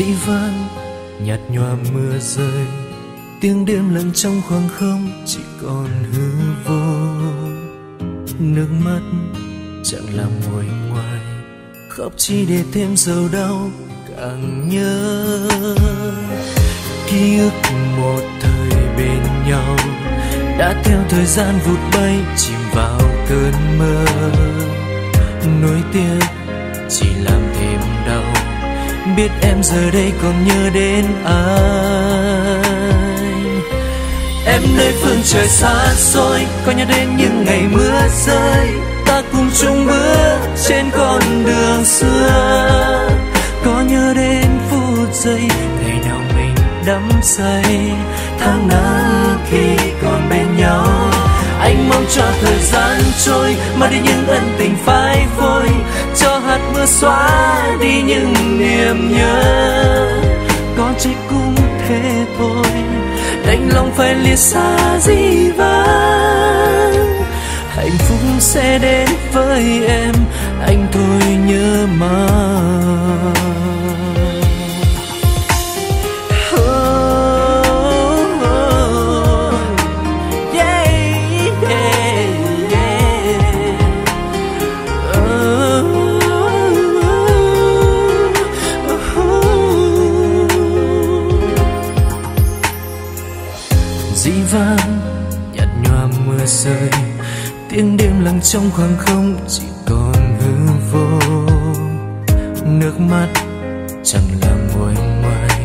Dĩ vãng, nhạt nhòa mưa rơi. Tiếng đêm lặng trong khoảng không, chỉ còn hư vô. Nước mắt chẳng làm nguôi ngoài khóc chi để thêm dầu đau, càng nhớ. Ký ức một thời bên nhau, đã theo thời gian vụt bay, chìm vào cơn mơ. Biết em giờ đây còn nhớ đến anh em nơi phương trời xa xôi, có nhớ đến những ngày mưa rơi. Ta cùng chung bước trên con đường xưa. Có nhớ đến phút giây ngày nào mình đắm say. Tháng năm khi còn bên nhau, anh mong cho thời gian trôi mà đi những xóa đi những niềm nhớ. Có chỉ cũng thế thôi, đành lòng phải lìa xa gì vắng hạnh phúc sẽ đến với em, anh thôi nhớ mong vang, nhạt nhòa mưa rơi. Tiếng đêm lặng trong khoảng không, chỉ còn hư vô. Nước mắt chẳng làm nguôi ngoai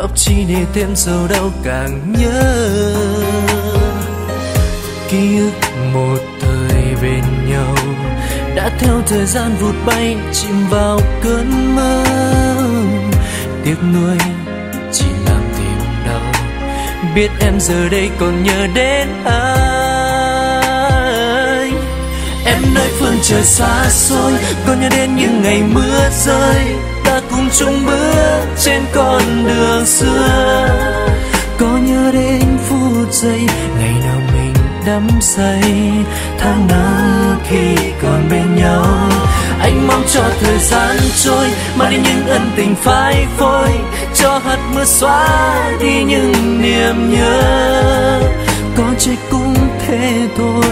khóc chi để thêm sầu đau càng nhớ. Ký ức một thời bên nhau, đã theo thời gian vụt bay, chìm vào cơn mơ. Tiếc nuối biết em giờ đây còn nhớ đến anh em nơi phương trời xa xôi, còn nhớ đến những ngày mưa rơi. Ta cùng chung bước trên con đường xưa. Có nhớ đến phút giây, ngày nào mình đắm say, tháng năm khi mong cho thời gian trôi mà đi những ân tình phai phôi. Cho hạt mưa xóa đi những niềm nhớ. Có trách cũng thế thôi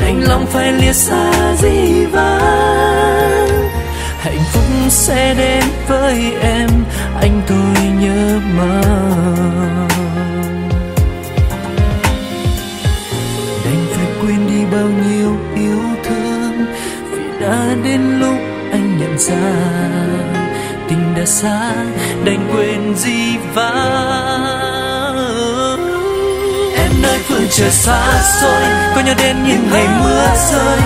đành lòng phải lìa xa gì vãng. Hạnh phúc sẽ đến với em anh thôi nhớ mà, đành phải quên đi bao nhiêu yêu thương vì đã đến lúc ra tình đã xa đành quên gì vắng em nơi phương trời xa xôi có nhớ đến những ngày mưa rơi.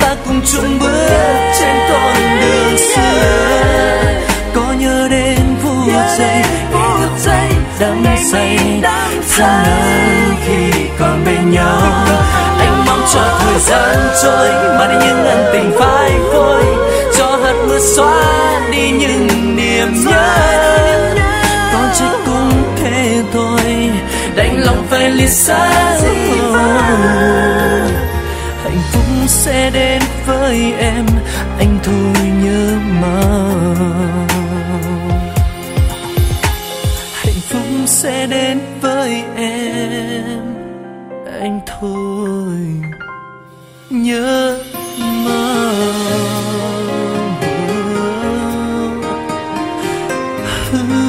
Ta cùng chung bước trên con đường xưa. Có nhớ đến phút giây gặp giây đắm say. tháng năm khi còn bên nhau. Anh mong cho thời gian trôi mà đi những ân tình phai mưa xóa đi những niềm nhớ. Con chỉ cũng thế thôi, đành lòng phải lìa xa. Hạnh phúc sẽ đến với em, anh thôi nhớ mà. hạnh phúc sẽ đến với em, anh thôi nhớ. could